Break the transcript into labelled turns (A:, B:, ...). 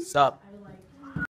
A: Sup?